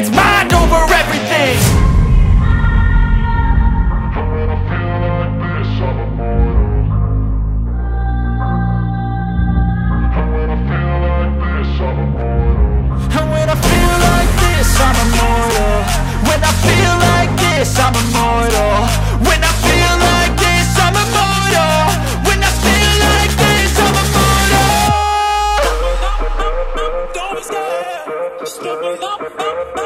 It's mind over everything. And when I feel like this, I'm immortal. When I feel like this, I'm immortal. When I feel like this, I'm immortal. When I feel like this, I'm immortal. Don't be scared,